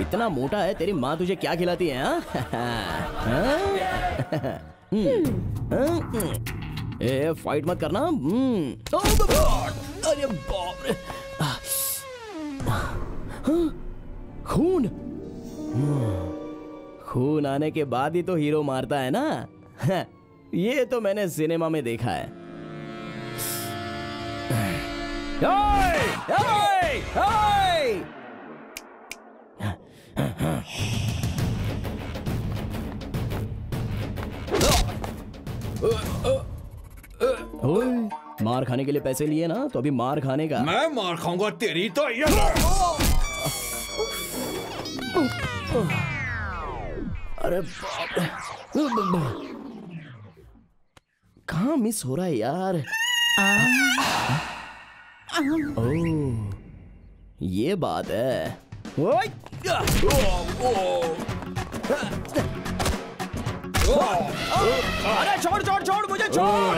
इतना मोटा है तेरी माँ तुझे क्या खिलाती है हाँ? हाँ? हम्म, हाँ? ए फाइट मत करना हम्म। ब- अरे बाप रे हाँ? खून हम्म, खून आने के बाद ही तो हीरो मारता है ना ये तो मैंने सिनेमा में देखा है मार खाने के लिए पैसे लिए ना तो अभी मार खाने का। मैं मार खाऊँगा तेरी तो ये अरे कहा मिस हो रहा है यार? ओ ये बात है। अरे छोड़ छोड़ छोड़ मुझे छोड़।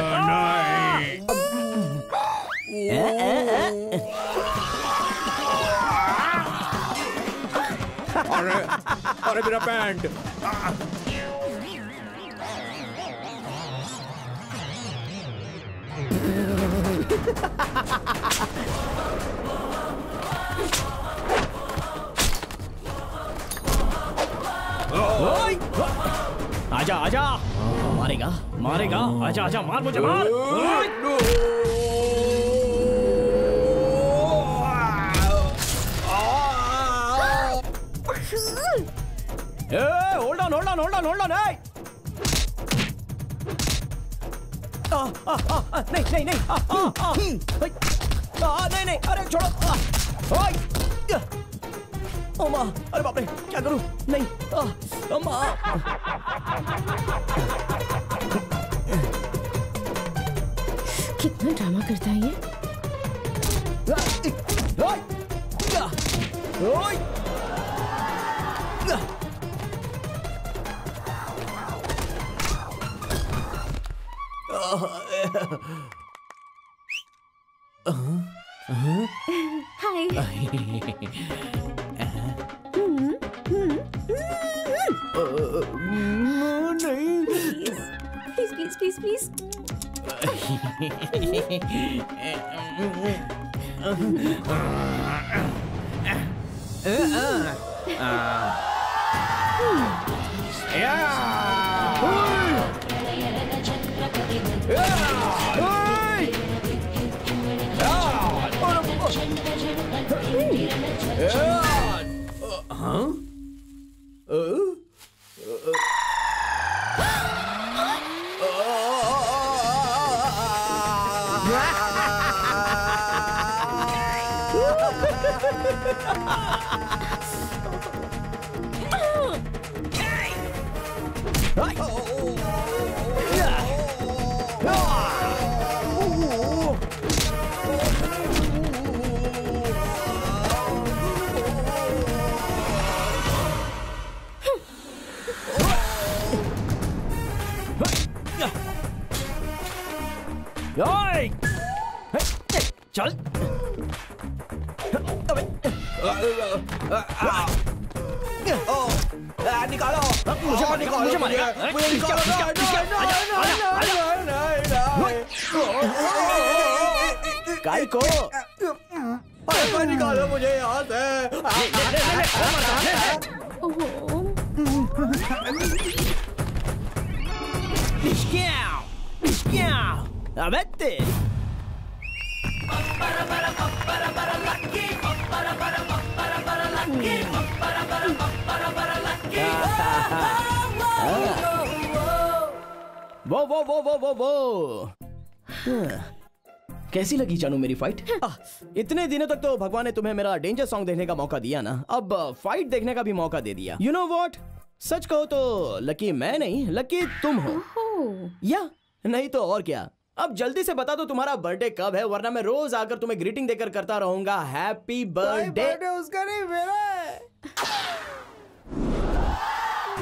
अरे मेरा पैंट। आजा आजा! मारेगा मारेगा। आजा आजा मार मुझे मार! Hold on hold on hold on hold on नहीं नहीं नहीं आ, आ, आ, नहीं नहीं अरे छोड़ो! ओ माँ अरे बाप रे क्या करूँ नहीं आ, अम्मा कितना ड्रामा करता है! या, हाय नहीं प्लीज़ प्लीज़ प्लीज़ प्लीज़ ओए! Ha ha ha ha! चल निकालो मुझे मार मुझे मारेगा मुझे निकालो को निकालो मुझे यहाँ से! अबे तेरी वो वो वो वो वो वो। हाँ। कैसी लगी जानू मेरी फाइट आह, इतने दिनों तक तो भगवान ने तुम्हें मेरा डेंजर सॉन्ग देखने का मौका दिया ना। अब फाइट देखने का भी मौका दे दिया। यू नो वॉट सच कहो तो लकी मैं नहीं लकी तुम हो। या नहीं तो और क्या। अब जल्दी से बता दो तुम्हारा बर्थडे कब है वरना मैं रोज आकर तुम्हें ग्रीटिंग देकर करता रहूँगा। हैप्पी बर्थडे उसका नहीं मेरा है।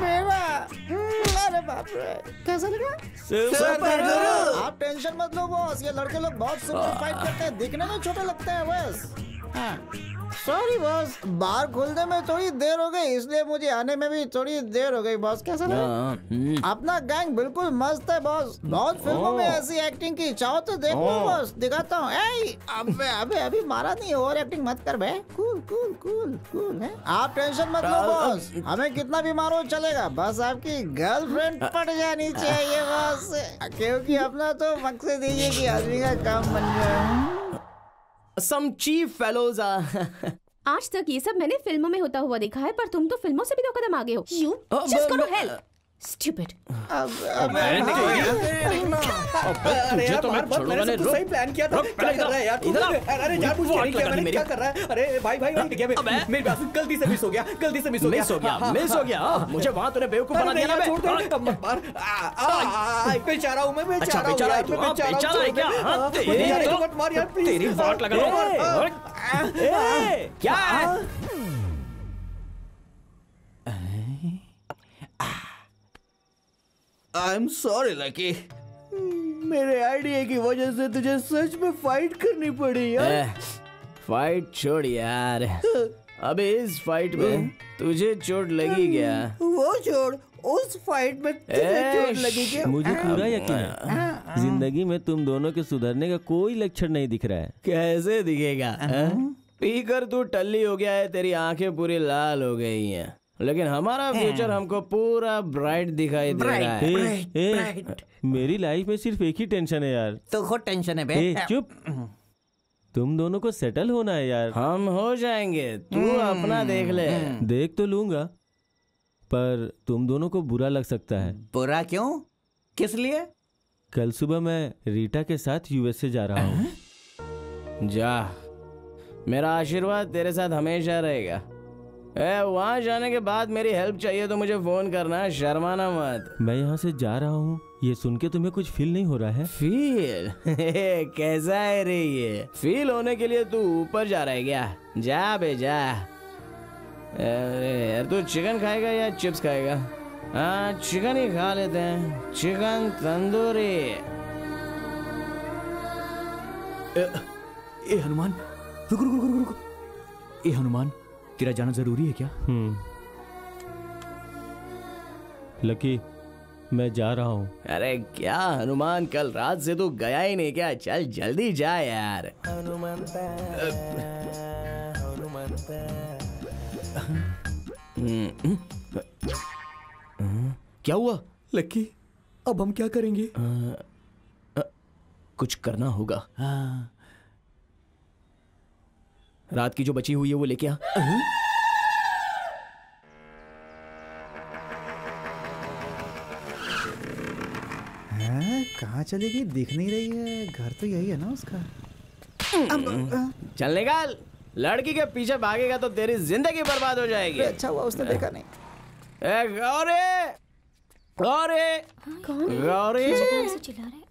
मेरा अरे बाप रे। कैसा लगा? सुपर गुरु आप टेंशन मत लो बॉस ये लड़के लोग बहुत सुंदर फाइट करते हैं। दिखने में छोटे लगते हैं बस। सॉरी बॉस बार खुलने में थोड़ी देर हो गई इसलिए मुझे आने में भी थोड़ी देर हो गई बॉस कैसा लगा? हाँ, हम्म। अपना गैंग बिल्कुल मस्त है बॉस बहुत फ़िल्मों में ऐसी एक्टिंग की चाहो तो देख लो बॉस दिखाता हूँ। अबे अबे अभी मारा नहीं ओवर एक्टिंग मत कर बे. कूल कूल कूल कूल है. आप टेंशन मत लो बॉस हमें कितना भी मारो चलेगा. बस आपकी गर्लफ्रेंड पट जानी चाहिए बॉस क्योंकि अपना तो मकसद यही है कि आदमी का काम बन जाए। Some chief fellows are. आज तक ये सब मैंने फ़िल्मों में होता हुआ देखा है पर तुम तो फ़िल्मों से भी दो कदम आगे हो you just go to help stupid अब अब अरे तुझे यार तो मैं बार बार छोड़ूँगा मैंने नहीं, रुक। सही प्लान किया था। क्या कर रहा है यार तू। अरे के मैंने। मेरी। क्या कर रहा है? अरे भाई भाई भाई है अबे। मेरी बात गलती से मिस हो गया गलती से मिस हो गया। मिस हो गया हाँ, मिस हो गया। हाँ, मुझे वहाँ तूने बेवकूफ़ बना दिया नहीं ना छोड़। दे। अब मत मार आ, बेचारा हूँ मैं अच्छा बेचारा हूँ बेचारा यार, है तू मैं हाँ, बेचारा हूँ, बेचारा है क्या? हाँ। तेरी तो- मत मार यार प्लीज़ तेरी वाट लगा ए, क्या? है। आई एम सॉरी लकी मेरे आइडिया की वजह से तुझे सच में फाइट करनी पड़ी यार। ए, फाइट छोड़ यार। अबे इस फाइट में तुझे चोट लगी क्या? वो चोट उस फाइट में तुझे चोट लगी क्या? मुझे पूरा यकीन है ज़िंदगी में तुम दोनों के सुधरने का कोई लक्षण नहीं दिख रहा है। कैसे दिखेगा हाँ? पीकर तू टल्ली हो गया है तेरी आँखें पूरी लाल हो गई हैं। लेकिन हमारा फ्यूचर हमको पूरा ब्राइट दिखाई दे रहा है। ए, मेरी लाइफ में सिर्फ़ एक ही टेंशन है यार। तो खुद टेंशन है ए, चुप। तुम दोनों को सेटल होना है यार। हम हो जाएँगे। तू अपना देख ले। देख तो लूँगा पर तुम दोनों को बुरा लग सकता है। बुरा क्यों? किस लिए? कल सुबह मैं रीटा के साथ यूएसए जा रहा हूँ। जा। मेरा आशीर्वाद तेरे साथ हमेशा रहेगा। ए वहाँ जाने के बाद मेरी हेल्प चाहिए तो मुझे फ़ोन करना शर्माना मत। मैं यहाँ से जा रहा हूँ। ये सुन के तुम्हें कुछ फील नहीं हो रहा है? फील कैसा है रे ये? फील होने के लिए तू ऊपर जा रहा है क्या? जा बे जा। अरे यार तू चिकन खाएगा या चिप्स खाएगा? हाँ चिकन ही खा लेते हैं। चिकन तंदूरी। ए हनुमान। रुक रुक रुक रुक रुक। ए हनुमान। तेरा जाना ज़रूरी है क्या? हम्म। लकी मैं जा रहा हूँ। अरे क्या हनुमान कल रात से तू गया ही नहीं क्या? चल जल्दी जा यार। हम्म, क्या हुआ? लक्की अब हम क्या करेंगे? आ, आ, कुछ करना होगा। हाँ। रात की जो बची हुई है वो लेके आ। कहाँ चली गई दिख नहीं रही है। घर तो यही है ना उसका। चल निकाल लड़की के पीछे भागेगा तो तेरी ज़िंदगी बर्बाद हो जाएगी। अच्छा हुआ उसने देखा नहीं। ए गौरी! गौरी! कौन Gauri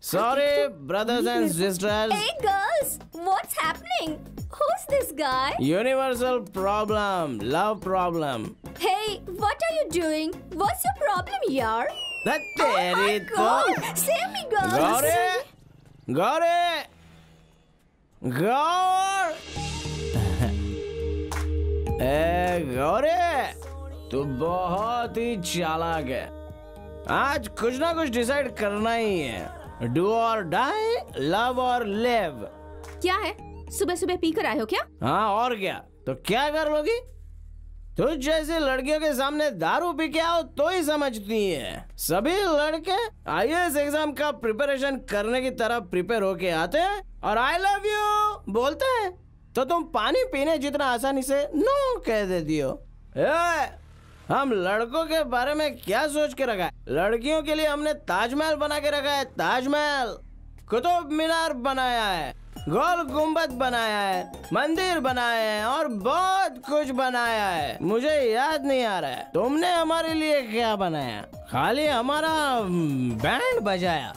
sorry brothers and sisters Hey girls, what's happening? Who's this guy? Universal problem love problem Hey, what are you doing? What's your problem, yaar? तेरी Oh तो God, save me, girls. Gauri Gauri गौर ए गौरी तू बहुत ही चालाक है आज कुछ ना कुछ डिसाइड करना ही है डू और डाई लव और लिव क्या है? सुबह सुबह पी कर आए हो क्या? हाँ और क्या? तो क्या कर लोगी तुझ जैसी लड़कियों के सामने दारू पी के आओ तो ही समझती है। सभी लड़के आईएएस एग्ज़ाम का प्रिपरेशन करने की तरह प्रिपेयर होके आते हैं और आई लव यू बोलते हैं। तो तुम पानी पीने जितना आसानी से नो कह देती हो। ए, हम लड़कों के बारे में क्या सोच के रखा है? लड़कियों के लिए हमने ताजमहल बना के रखा है, ताजमहल। कुतुब मीनार बनाया है, गोल गुंबद बनाया है, मंदिर बनाए हैं और बहुत कुछ बनाया है। मुझे याद नहीं आ रहा है, तुमने हमारे लिए क्या बनाया? खाली हमारा बैंड बजाया।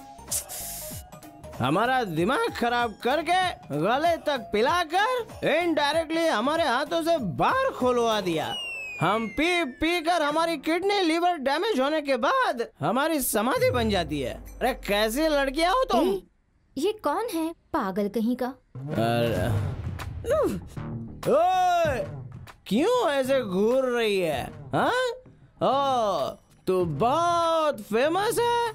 हमारा दिमाग खराब करके गले तक पिलाकर इनडायरेक्टली हमारे हाथों से बाहर खुलवा दिया। हम पी पी कर हमारी किडनी लीवर डैमेज होने के बाद हमारी समाधि बन जाती है। अरे कैसी लड़कियाँ हो तुम? ए, ये कौन है? पागल कहीं का। अरे ओए, क्यों ऐसे घूर रही है हाँ? ओ, तू बहुत फ़ेमस है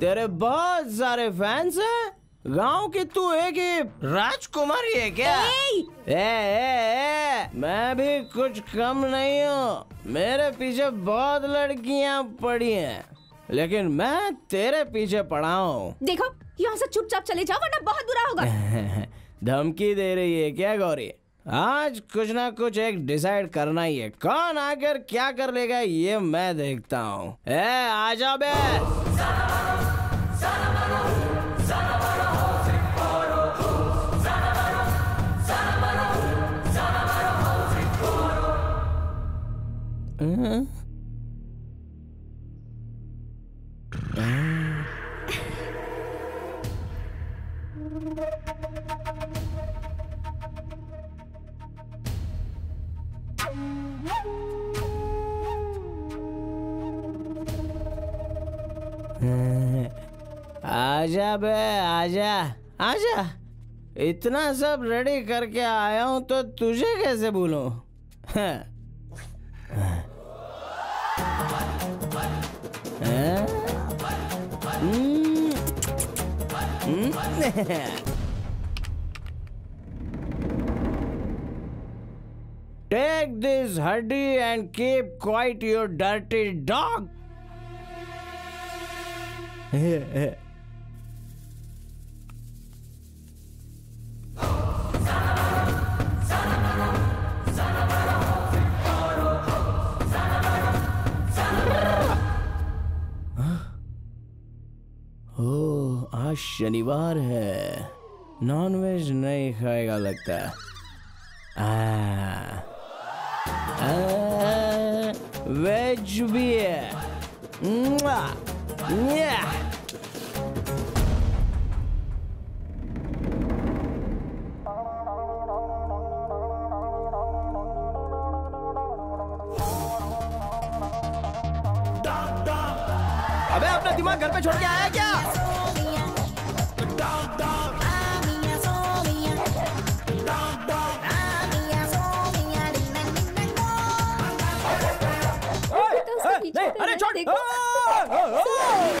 तेरे बहुत सारे फैंस हैं। गाँव की तू ही राजकुमारी है क्या? ए, ए, ए, मैं भी कुछ कम नहीं हूँ। मेरे पीछे बहुत लड़कियाँ पड़ी हैं। लेकिन मैं तेरे पीछे पड़ा हूँ। देखो यहाँ से चुपचाप चले जाओ वरना बहुत बुरा होगा। धमकी दे रही है क्या गौरी? आज कुछ ना कुछ एक डिसाइड करना ही है। कौन आकर क्या कर लेगा ये मैं देखता हूँ। ए आजा बे। आजा बे आजा आजा। इतना सब रेडी करके आया हूँ तो तुझे कैसे भूलूं? Mm. Mm. Take this hoodie and keep quiet, you dirty dog. आज शनिवार है। नॉनवेज नहीं खाएगा लगता। आ, आ, वेज भी है। अबे अपना दिमाग घर पे छोड़ के आया क्या?